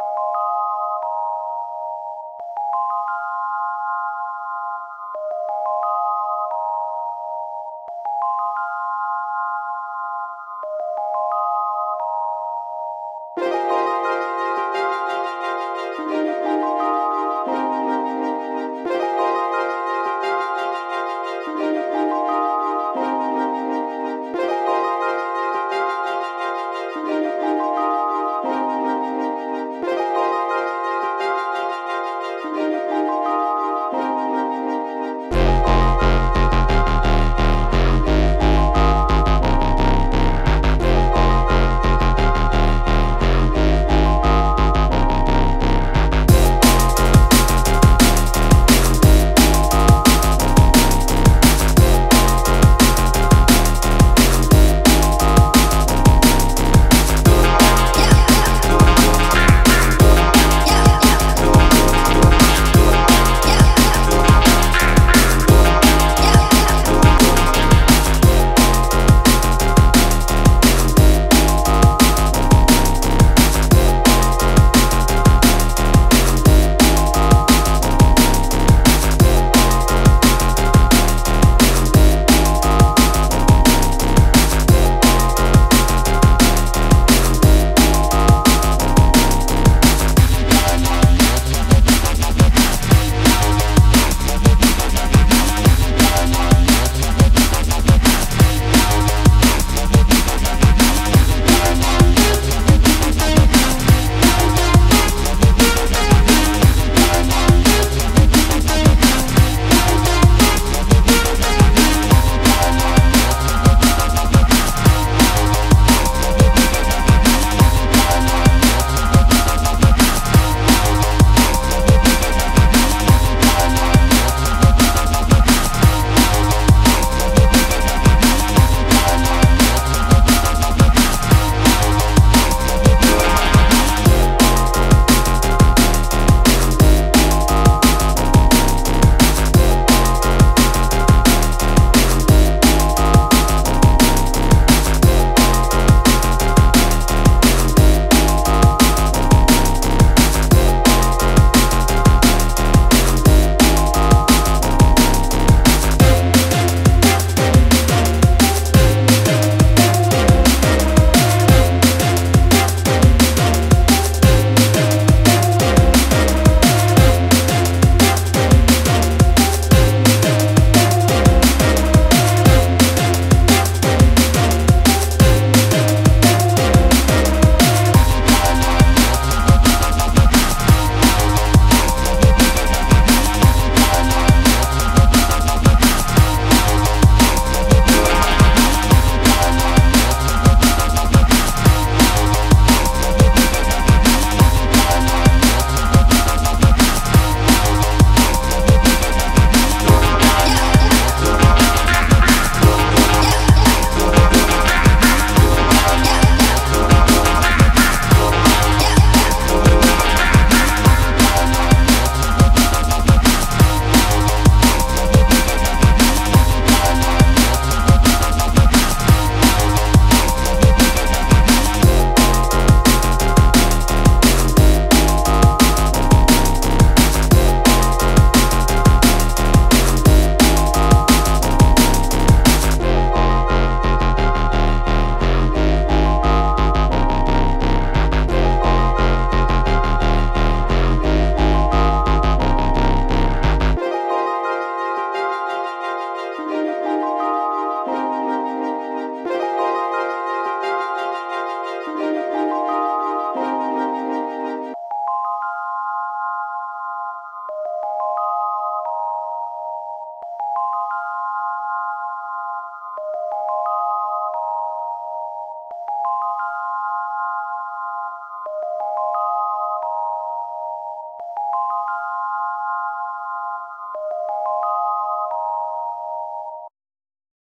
Thank you. you